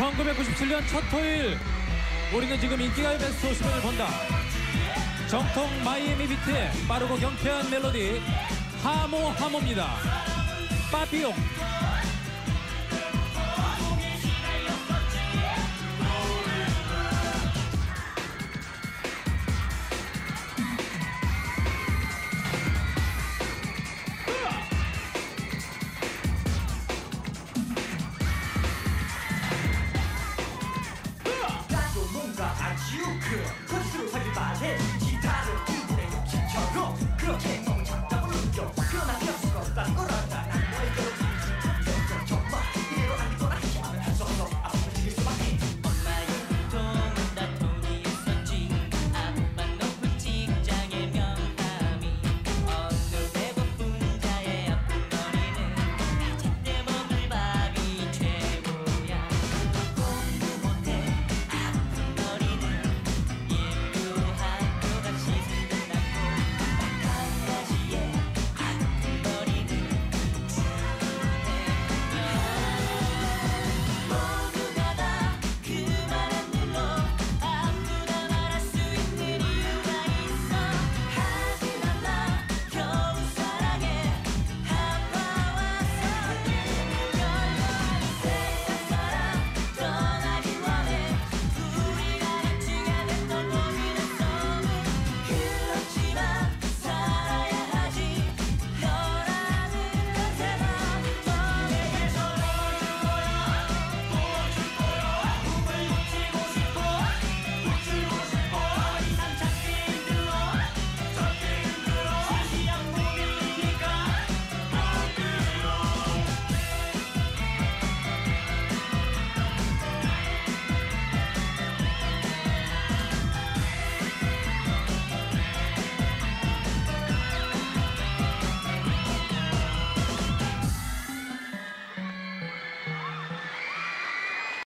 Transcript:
1997년 첫 토요일. 우리는 지금 인기가요 베스트 50을 본다. 정통 마이애미 비트의 빠르고 경쾌한 멜로디 하모 하모입니다. 빠삐용 그거 촌스러워하지 마세